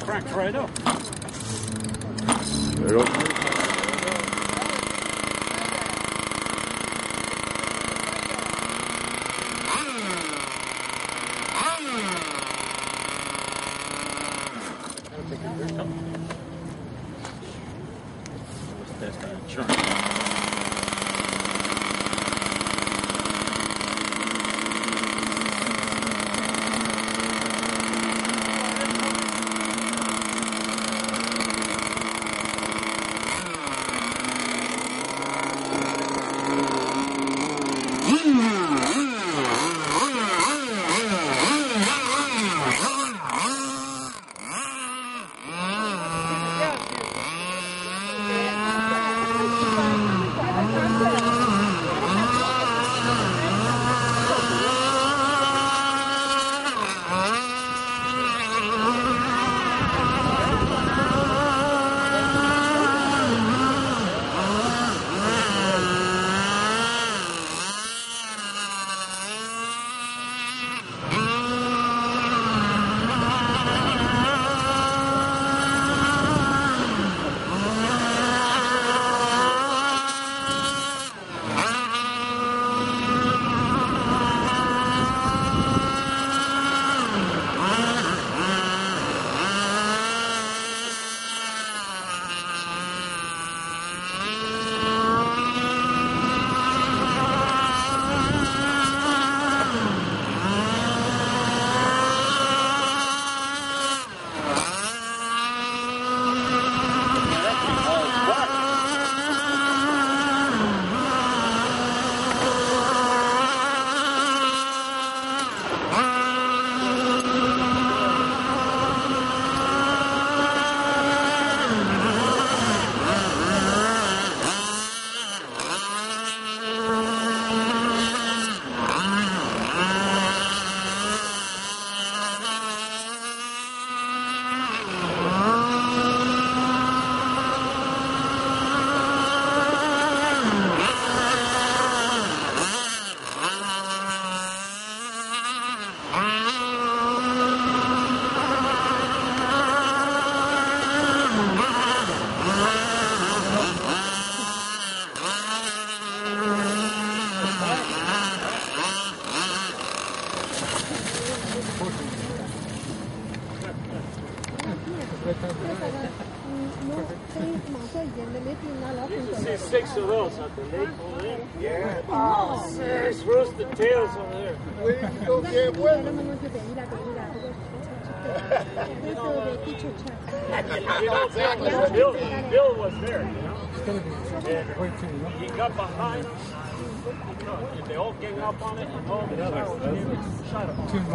cranks right up. There it goes. Test on insurance. See six of those at the lake over there. Yeah. Oh, six roasted tails over there. Where did you go get with them? You know, Bill, Bill was there, you know. And he got behind. Them. They all gang up on it, and all the others shot him.